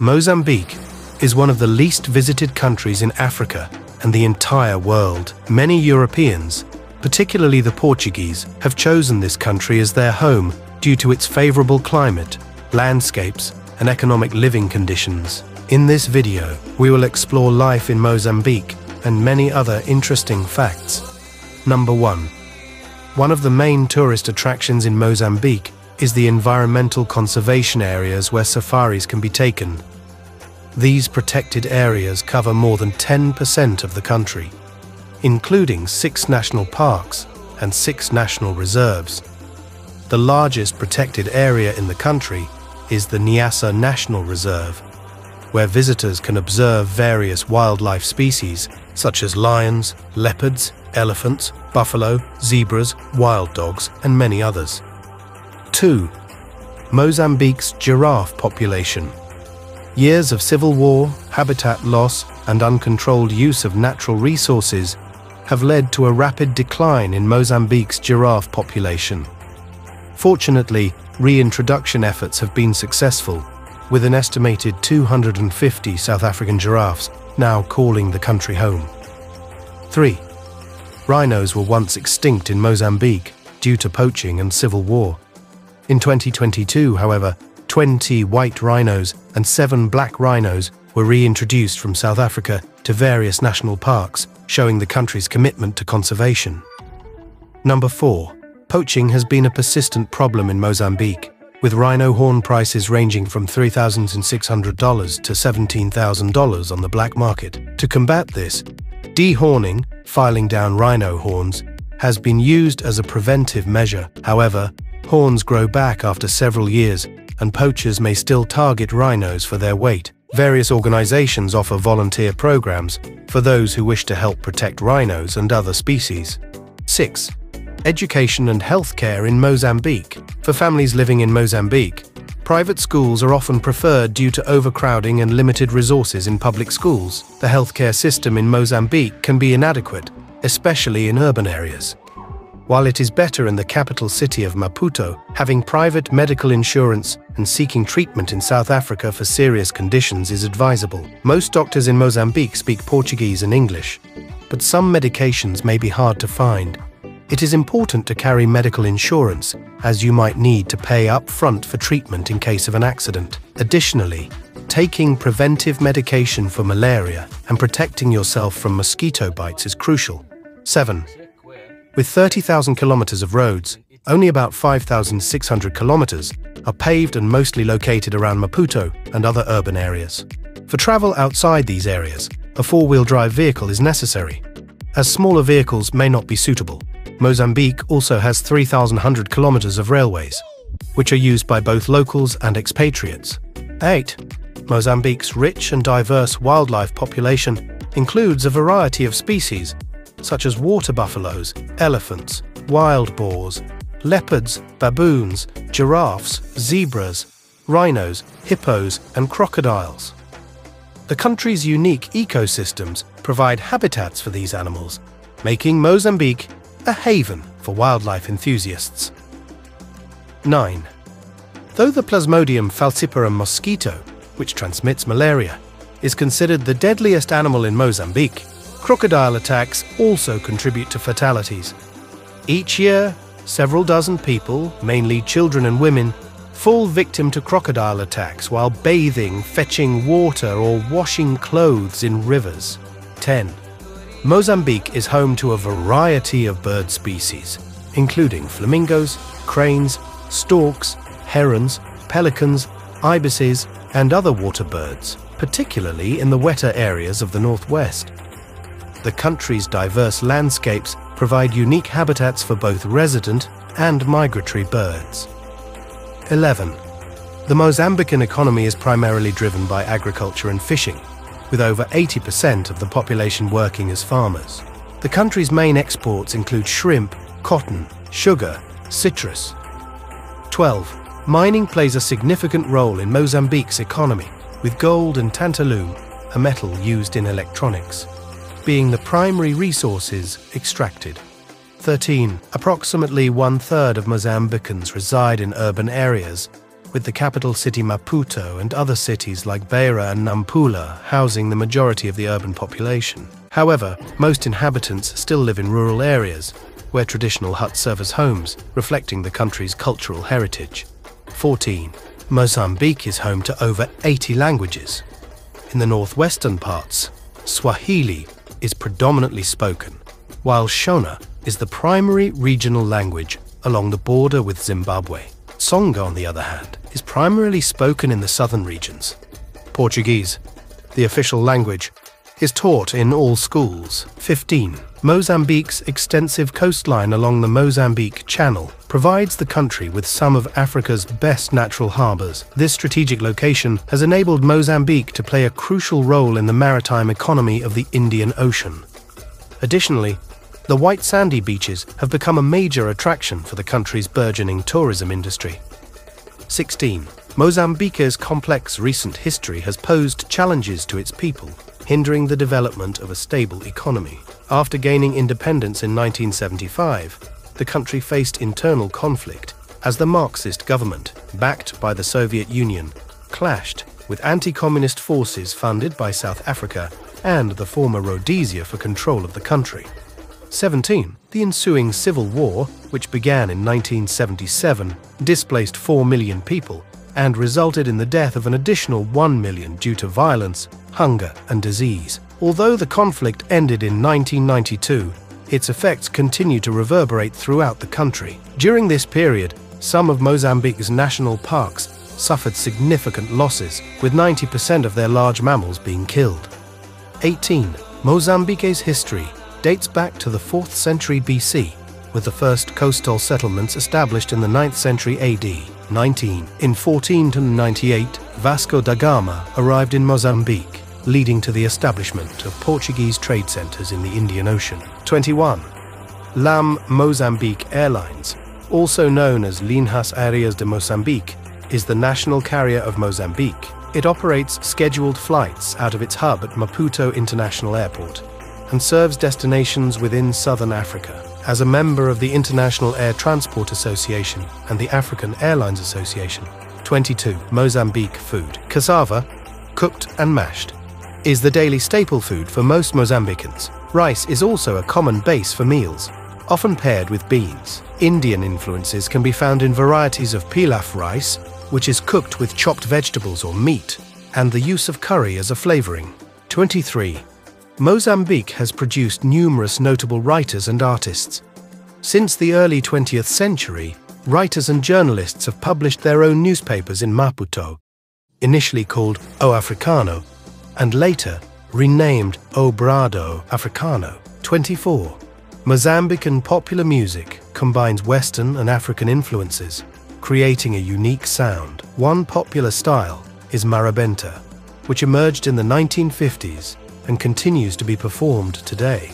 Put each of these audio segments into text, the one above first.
Mozambique is one of the least visited countries in Africa and the entire world. Many Europeans, particularly the Portuguese, have chosen this country as their home due to its favorable climate, landscapes, and economic living conditions. In this video, we will explore life in Mozambique and many other interesting facts. Number 1. One of the main tourist attractions in Mozambique is the environmental conservation areas where safaris can be taken. These protected areas cover more than 10% of the country, including six national parks and six national reserves. The largest protected area in the country is the Niassa National Reserve, where visitors can observe various wildlife species such as lions, leopards, elephants, buffalo, zebras, wild dogs, and many others. 2. Mozambique's giraffe population. Years of civil war, habitat loss, and uncontrolled use of natural resources have led to a rapid decline in Mozambique's giraffe population. Fortunately, reintroduction efforts have been successful, with an estimated 250 South African giraffes now calling the country home. 3. Rhinos were once extinct in Mozambique due to poaching and civil war. In 2022, however, 20 white rhinos and 7 black rhinos were reintroduced from South Africa to various national parks, showing the country's commitment to conservation. Number 4. Poaching has been a persistent problem in Mozambique, with rhino horn prices ranging from $3,600 to $17,000 on the black market. To combat this, dehorning, filing down rhino horns, has been used as a preventive measure. However, horns grow back after several years, and poachers may still target rhinos for their weight. Various organizations offer volunteer programs for those who wish to help protect rhinos and other species. 6 education and healthcare in Mozambique. For families living in Mozambique, private schools are often preferred due to overcrowding and limited resources in public schools. The healthcare system in Mozambique can be inadequate, especially in urban areas. While it is better in the capital city of Maputo, having private medical insurance and seeking treatment in South Africa for serious conditions is advisable. Most doctors in Mozambique speak Portuguese and English, but some medications may be hard to find, it is important to carry medical insurance, as you might need to pay up front for treatment in case of an accident. Additionally, taking preventive medication for malaria and protecting yourself from mosquito bites is crucial. 7. With 30,000 kilometers of roads, only about 5,600 kilometers are paved and mostly located around Maputo and other urban areas. For travel outside these areas, a four-wheel drive vehicle is necessary, as smaller vehicles may not be suitable. Mozambique also has 3,100 kilometers of railways, which are used by both locals and expatriates. 8. Mozambique's rich and diverse wildlife population includes a variety of species, such as water buffaloes, elephants, wild boars, leopards, baboons, giraffes, zebras, rhinos, hippos, and crocodiles. The country's unique ecosystems provide habitats for these animals, making Mozambique a haven for wildlife enthusiasts. 9. Though the Plasmodium falciparum mosquito, which transmits malaria, is considered the deadliest animal in Mozambique, crocodile attacks also contribute to fatalities. Each year, several dozen people, mainly children and women, fall victim to crocodile attacks while bathing, fetching water, or washing clothes in rivers. 10. Mozambique is home to a variety of bird species, including flamingos, cranes, storks, herons, pelicans, ibises, and other water birds, particularly in the wetter areas of the northwest. The country's diverse landscapes provide unique habitats for both resident and migratory birds. 11. The Mozambican economy is primarily driven by agriculture and fishing, with over 80% of the population working as farmers. The country's main exports include shrimp, cotton, sugar, citrus. 12. Mining plays a significant role in Mozambique's economy, with gold and tantalum, a metal used in electronics, being the primary resources extracted. 13. Approximately one third of Mozambicans reside in urban areas, with the capital city Maputo and other cities like Beira and Nampula housing the majority of the urban population. However, most inhabitants still live in rural areas, where traditional huts serve as homes, reflecting the country's cultural heritage. 14. Mozambique is home to over 80 languages. In the northwestern parts, Swahili is predominantly spoken, while Shona is the primary regional language along the border with Zimbabwe. Tsonga, on the other hand, is primarily spoken in the southern regions. Portuguese, the official language, is taught in all schools. 15. Mozambique's extensive coastline along the Mozambique Channel provides the country with some of Africa's best natural harbours. This strategic location has enabled Mozambique to play a crucial role in the maritime economy of the Indian Ocean. Additionally, the white sandy beaches have become a major attraction for the country's burgeoning tourism industry. 16. Mozambique's complex recent history has posed challenges to its people hindering the development of a stable economy. After gaining independence in 1975, the country faced internal conflict as the Marxist government, backed by the Soviet Union, clashed with anti-communist forces funded by South Africa and the former Rhodesia for control of the country. 17. The ensuing civil war, which began in 1977, displaced 4 million people and resulted in the death of an additional 1 million due to violence, hunger, and disease. Although the conflict ended in 1992, its effects continue to reverberate throughout the country. During this period, some of Mozambique's national parks suffered significant losses, with 90% of their large mammals being killed. 18. Mozambique's history dates back to the 4th century BC, with the first coastal settlements established in the 9th century AD. 19. In 1498, Vasco da Gama arrived in Mozambique, leading to the establishment of Portuguese trade centers in the Indian Ocean. 21. LAM Mozambique Airlines, also known as Linhas Aéreas de Moçambique, is the national carrier of Mozambique. It operates scheduled flights out of its hub at Maputo International Airport and serves destinations within southern Africa. As a member of the International Air Transport Association and the African Airlines Association. 22. Mozambique food. Cassava, cooked and mashed, is the daily staple food for most Mozambicans. Rice is also a common base for meals, often paired with beans. Indian influences can be found in varieties of pilaf rice, which is cooked with chopped vegetables or meat, and the use of curry as a flavoring. 23. Mozambique has produced numerous notable writers and artists. Since the early 20th century, writers and journalists have published their own newspapers in Maputo, initially called O Africano, and later renamed O Brado Africano. 24. Mozambican popular music combines Western and African influences, creating a unique sound. One popular style is marrabenta, which emerged in the 1950s and continues to be performed today.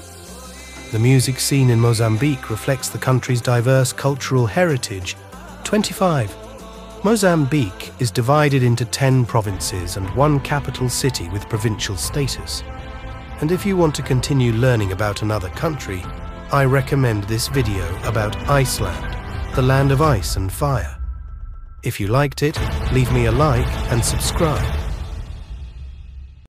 The music scene in Mozambique reflects the country's diverse cultural heritage. 25. Mozambique is divided into 10 provinces and one capital city with provincial status. And if you want to continue learning about another country, I recommend this video about Iceland, the land of ice and fire. If you liked it, leave me a like and subscribe.